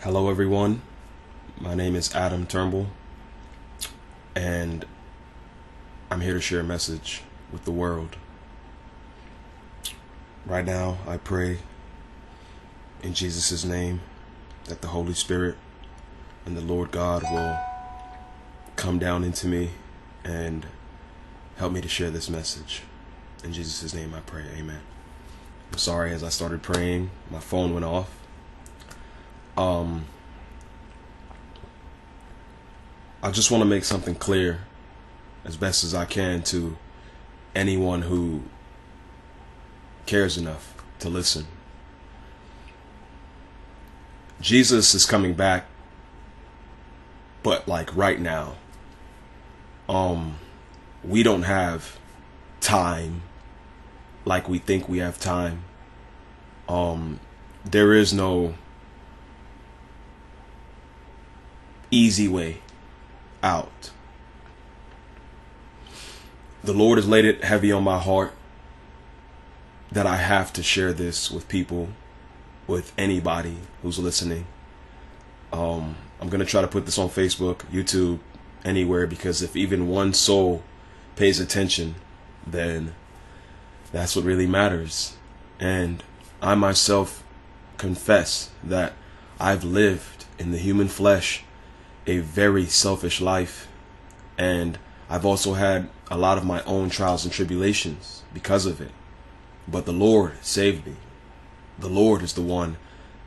Hello, everyone. My name is Adam Turnbull, and I'm here to share a message with the world. Right now, I pray in Jesus' name that the Holy Spirit and the Lord God will come down into me and help me to share this message. In Jesus' name, I pray. Amen. I'm sorry, as I started praying, my phone went off. Um, I just want to make something clear as best as I can to anyone who cares enough to listen. Jesus is coming back, but like right now. Um, we don't have time like we think we have time. Um, there is no easy way out. The Lord has laid it heavy on my heart that I have to share this with people, with anybody who's listening. Um, I'm going to try to put this on Facebook, YouTube, anywhere, because if even one soul pays attention, then that's what really matters. And I myself confess that I've lived in the human flesh a very selfish life. And I've also had a lot of my own trials and tribulations because of it. But the Lord saved me. The Lord is the one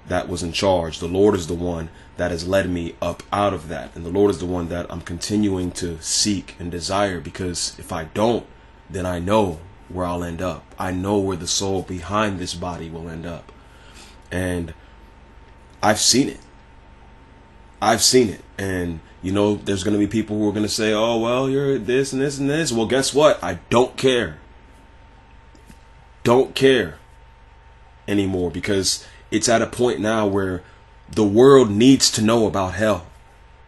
that was in charge. The Lord is the one that has led me up out of that. And the Lord is the one that I'm continuing to seek and desire because if I don't, then I know where I'll end up. I know where the soul behind this body will end up. And I've seen it. I've seen it. And, you know, there's going to be people who are going to say, oh, well, you're this and this and this. Well, guess what? I don't care. Don't care anymore because it's at a point now where the world needs to know about hell.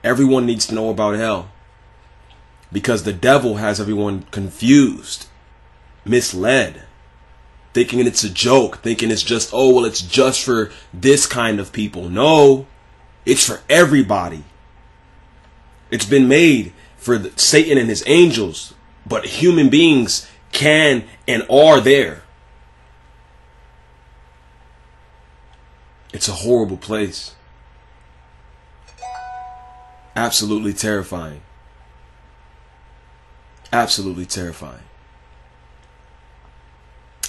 Everyone needs to know about hell because the devil has everyone confused, misled, thinking it's a joke, thinking it's just, oh, well, it's just for this kind of people. No, it's for everybody. It's been made for the, Satan and his angels, but human beings can and are there. It's a horrible place. Absolutely terrifying. Absolutely terrifying.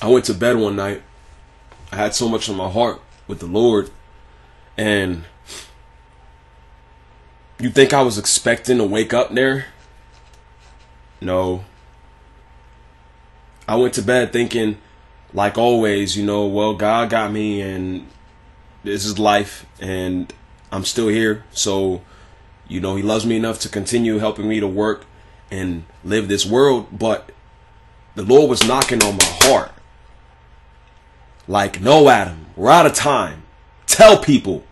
I went to bed one night. I had so much on my heart with the Lord. And you think I was expecting to wake up there? No. I went to bed thinking, like always, you know, well, God got me and this is life and I'm still here. So, you know, He loves me enough to continue helping me to work and live this world. But the Lord was knocking on my heart. Like, no, Adam, we're out of time. Tell people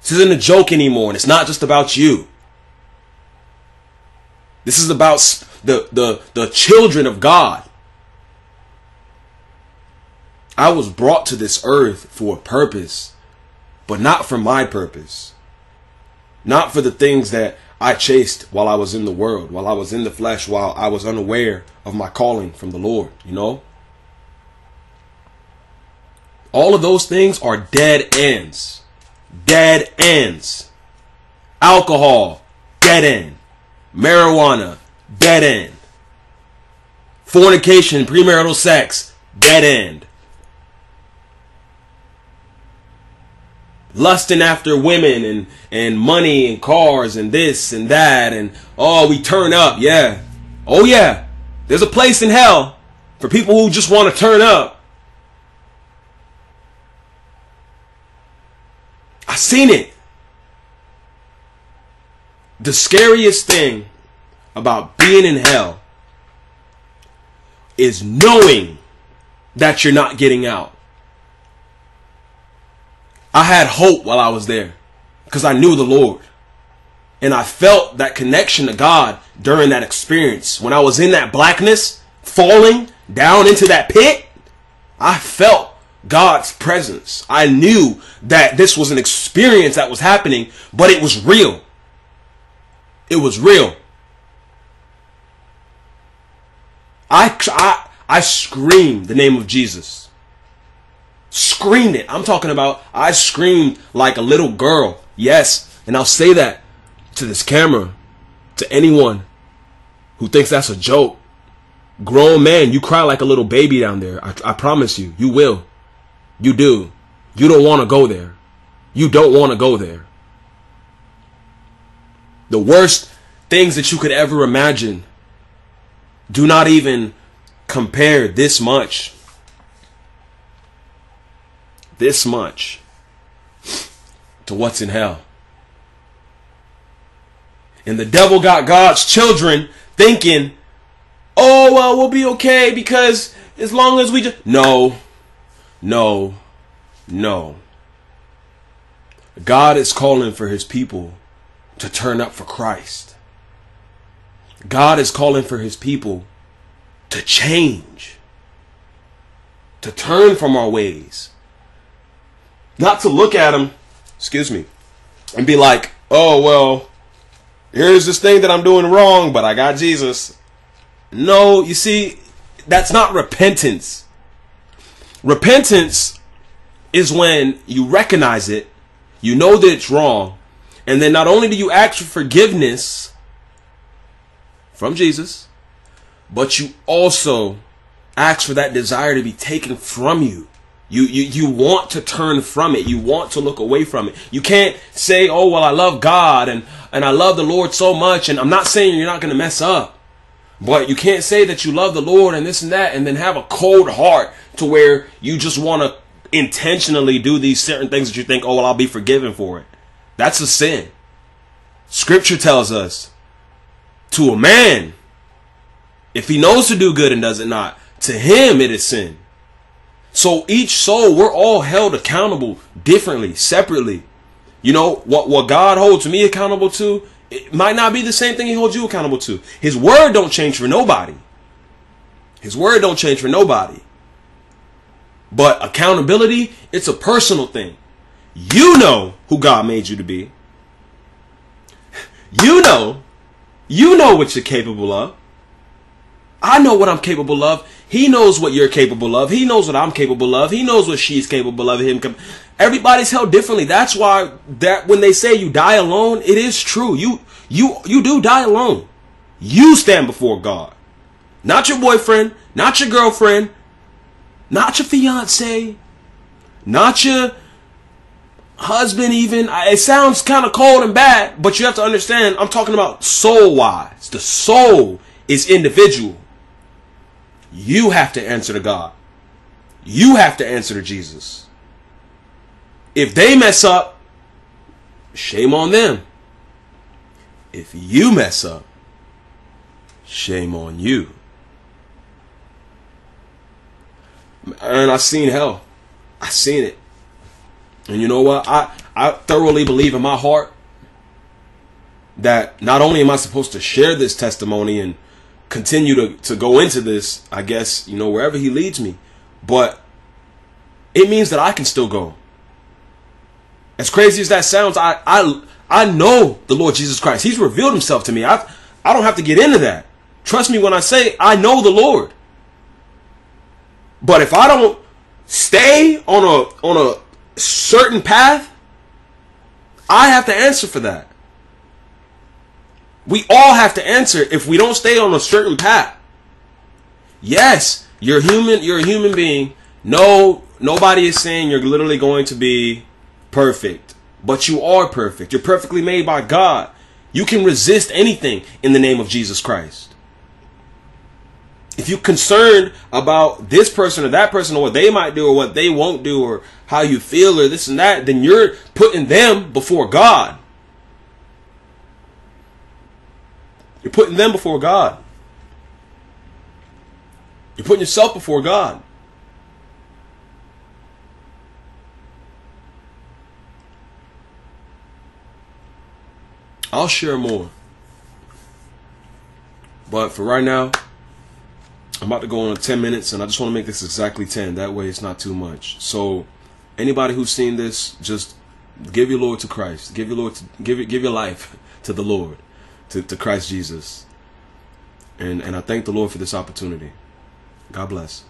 this isn't a joke anymore, and it's not just about you. This is about the, the, the children of God. I was brought to this earth for a purpose, but not for my purpose. Not for the things that I chased while I was in the world, while I was in the flesh, while I was unaware of my calling from the Lord, you know? All of those things are dead ends dead ends. Alcohol, dead end. Marijuana, dead end. Fornication, premarital sex, dead end. Lusting after women and, and money and cars and this and that and oh we turn up, yeah. Oh yeah. There's a place in hell for people who just want to turn up. Seen it. The scariest thing about being in hell is knowing that you're not getting out. I had hope while I was there because I knew the Lord. And I felt that connection to God during that experience. When I was in that blackness, falling down into that pit, I felt God's presence. I knew that this was an experience that was happening, but it was real. It was real. I, I, I screamed the name of Jesus. Screamed it. I'm talking about, I screamed like a little girl. Yes. And I'll say that to this camera, to anyone who thinks that's a joke. Grown man, you cry like a little baby down there. I, I promise you, you will. You do. You don't want to go there. You don't want to go there. The worst things that you could ever imagine do not even compare this much. This much to what's in hell. And the devil got God's children thinking, oh, well, we'll be okay because as long as we just. No, no, no. God is calling for his people to turn up for Christ. God is calling for his people to change, to turn from our ways. Not to look at them, excuse me, and be like, oh, well, here's this thing that I'm doing wrong, but I got Jesus. No, you see, that's not repentance. Repentance is when you recognize it, you know that it's wrong, and then not only do you ask for forgiveness from Jesus, but you also ask for that desire to be taken from you. You, you, you want to turn from it. You want to look away from it. You can't say, oh, well, I love God and, and I love the Lord so much. And I'm not saying you're not going to mess up, but you can't say that you love the Lord and this and that and then have a cold heart to where you just want to intentionally do these certain things that you think, oh, well, I'll be forgiven for it. That's a sin. Scripture tells us to a man, if he knows to do good and does it not, to him it is sin. So each soul, we're all held accountable differently, separately. You know, what, what God holds me accountable to, it might not be the same thing he holds you accountable to. His word don't change for nobody. His word don't change for nobody. But accountability, it's a personal thing. You know who God made you to be. You know. You know what you're capable of. I know what I'm capable of. He knows what you're capable of. He knows what I'm capable of. He knows what she's capable of. Him. Everybody's held differently. That's why that when they say you die alone, it is true. You you you do die alone. You stand before God. Not your boyfriend, not your girlfriend, not your fiance, not your husband even. It sounds kind of cold and bad, but you have to understand I'm talking about soul wise. The soul is individual. You have to answer to God. You have to answer to Jesus. If they mess up, shame on them. If you mess up, shame on you. And I seen hell. I seen it. And you know what? I, I thoroughly believe in my heart that not only am I supposed to share this testimony and continue to, to go into this, I guess, you know, wherever he leads me, but it means that I can still go. As crazy as that sounds, I, I, I know the Lord Jesus Christ. He's revealed himself to me. I, I don't have to get into that. Trust me when I say I know the Lord. But if I don't stay on a on a certain path, I have to answer for that. We all have to answer if we don't stay on a certain path. Yes, you're human, you're a human being. No, nobody is saying you're literally going to be perfect, but you are perfect. You're perfectly made by God. You can resist anything in the name of Jesus Christ if you're concerned about this person or that person or what they might do or what they won't do or how you feel or this and that, then you're putting them before God. You're putting them before God. You're putting yourself before God. I'll share more. But for right now, I'm about to go on 10 minutes and I just want to make this exactly 10. That way it's not too much. So anybody who's seen this, just give your Lord to Christ. Give your Lord to, give it, give your life to the Lord to, to Christ Jesus. And, and I thank the Lord for this opportunity. God bless.